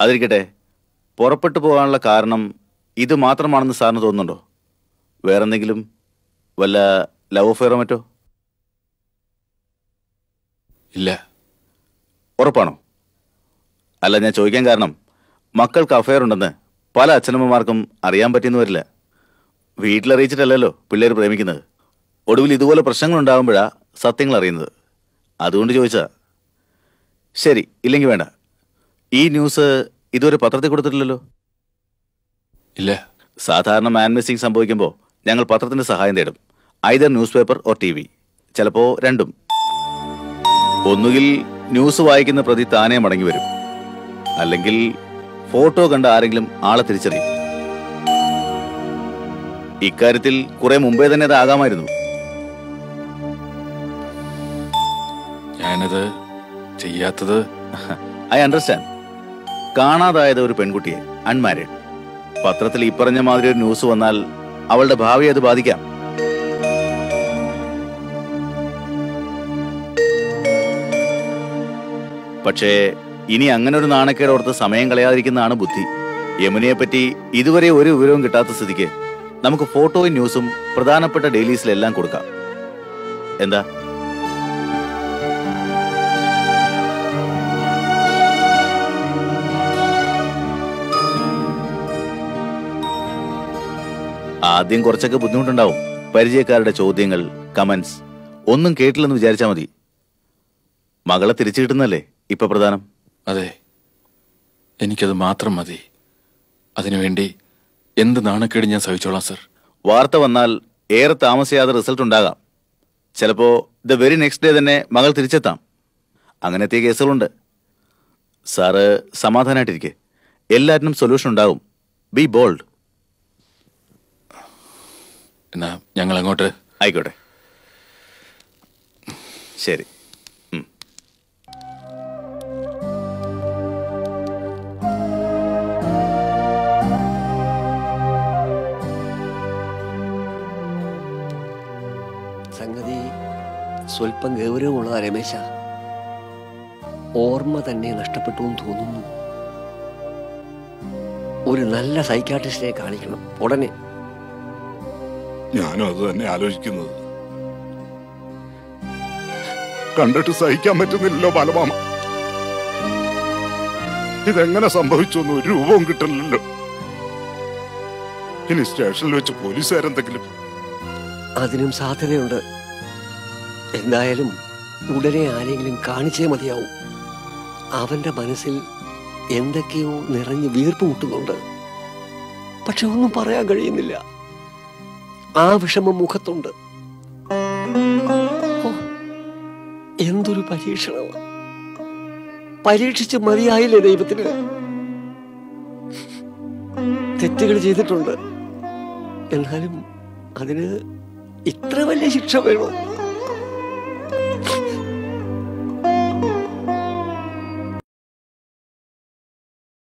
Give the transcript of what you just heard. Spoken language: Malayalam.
അതിരിക്കട്ടെ പുറപ്പെട്ടു പോകാനുള്ള കാരണം ഇത് മാത്രമാണെന്ന് സാറിന് തോന്നുന്നുണ്ടോ? വേറെന്തെങ്കിലും വല്ല ലവ് അഫെയറോ മറ്റോ? ഇല്ല. ഉറപ്പാണോ? അല്ല ഞാൻ ചോദിക്കാൻ കാരണം മക്കൾക്ക് അഫെയർ ഉണ്ടെന്ന് പല അച്ഛനമ്മമാർക്കും അറിയാൻ പറ്റിയെന്ന് വരില്ല. വീട്ടിലറിയിച്ചിട്ടല്ലല്ലോ പിള്ളേർ പ്രേമിക്കുന്നത്. ഒടുവിൽ ഇതുപോലെ പ്രശ്നങ്ങൾ ഉണ്ടാകുമ്പോഴാണ് സത്യങ്ങൾ അറിയുന്നത്. അതുകൊണ്ട് ചോദിച്ചാ ശരി ഇല്ലെങ്കിൽ വേണ്ട. ഈ ന്യൂസ് ഇതുവരെ പത്രത്തിൽ കൊടുത്തിട്ടില്ലല്ലോ? ഇല്ല. സാധാരണ മാൻ മിസ്സിംഗ് സംഭവിക്കുമ്പോൾ ഞങ്ങൾ പത്രത്തിന്റെ സഹായം തേടും. Either newspaper or T V ചിലപ്പോൾ രണ്ടും. ഒന്നുകിൽ ന്യൂസ് വായിക്കുന്ന പ്രതി താനേ മടങ്ങി വരും. അല്ലെങ്കിൽ ഫോട്ടോ കണ്ട ആരെങ്കിലും ആളെ തിരിച്ചറിയും. ഇക്കാര്യത്തിൽ കുറെ മുമ്പേ തന്നെ അതാകാമായിരുന്നു ഞാനത് ചെയ്യാത്തത് ഐ അണ്ടർസ്റ്റാൻഡ് കാണാതായത് ഒരു പെൺകുട്ടിയെ അൺമാരീഡ് പത്രത്തിൽ ഈ പറഞ്ഞ മാതിരി ഒരു ന്യൂസ് വന്നാൽ അവളുടെ ഭാവി അത് ബാധിക്കാം. പക്ഷേ ഇനി അങ്ങനെ ഒരു നാണക്കേട് ഓർത്ത് സമയം കളയാതിരിക്കുന്നതാണ് ബുദ്ധി. യമുനയെ പറ്റി ഇതുവരെ ഒരു വിവരവും കിട്ടാത്ത സ്ഥിതിക്ക് നമുക്ക് ഫോട്ടോയും ന്യൂസും പ്രധാനപ്പെട്ട ഡെയിലീസിലെല്ലാം കൊടുക്കാം. എന്താ? ആദ്യം കുറച്ചൊക്കെ ബുദ്ധിമുട്ടുണ്ടാവും. പരിചയക്കാരുടെ ചോദ്യങ്ങൾ കമന്റ്സ് ഒന്നും കേട്ടില്ലെന്ന് വിചാരിച്ചാൽ മതി. മകളെ തിരിച്ചു കിട്ടുന്നല്ലേ ഇപ്പൊ പ്രധാനം? അതെ. എനിക്കത് മാത്രം മതി. അതിനുവേണ്ടി എന്ത് നാണക്കേട് ഞാൻ സഹിച്ചോളാം സർ. വാർത്ത വന്നാൽ ഏറെ താമസിയാതെ റിസൾട്ട് ഉണ്ടാകാം. ചിലപ്പോ ദ വെരി നെക്സ്റ്റ് ഡേ തന്നെ മകൾ തിരിച്ചെത്താം. അങ്ങനത്തെ കേസുകളുണ്ട്. സാറ് സമാധാനമായിട്ടിരിക്കെ എല്ലാറ്റിനും സൊല്യൂഷൻ ഉണ്ടാകും. ബി ബോൾഡ് എന്നാ ഞങ്ങൾ അങ്ങോട്ട് ആയിക്കോട്ടെ. ശരി. സംഗതി സ്വല്പം ഗൗരവമുള്ള രമേശ. ഓർമ്മ തന്നെ നഷ്ടപ്പെട്ടു എന്ന് തോന്നുന്നു. ഒരു നല്ല സൈക്കാട്രിസ്റ്റിനെ കാണിക്കണം. ഉടനെ. ഞാനും അത് തന്നെ ആലോചിക്കുന്നത്. കണ്ടിട്ട് സഹിക്കാൻ പറ്റുന്നില്ലല്ലോ ബാലമാമ. ഇതെങ്ങനെ സംഭവിച്ചു ഒന്നും ഒരു രൂപവും കിട്ടില്ലല്ലോ ഇനി സ്റ്റേഷനിൽ വെച്ച് പോലീസുകാരെന്തെങ്കിലും അതിനും സാധ്യതയുണ്ട്. എന്തായാലും ഉടനെ ആരെങ്കിലും കാണിച്ചേ മതിയാവും. അവന്റെ മനസ്സിൽ എന്തൊക്കെയോ നിറഞ്ഞ് വീർപ്പ് മുട്ടുന്നുണ്ട്. പക്ഷെ ഒന്നും പറയാൻ കഴിയുന്നില്ല. ആ വിഷമം മുഖത്തുണ്ട്. എന്തൊരു പരീക്ഷണമാണ് പരീക്ഷിച്ച് മതിയായില്ലേ ദൈവത്തിന്? തെറ്റുകൾ ചെയ്തിട്ടുണ്ട്. എന്നാലും അതിന് ഇത്ര വലിയ ശിക്ഷ വേണോ?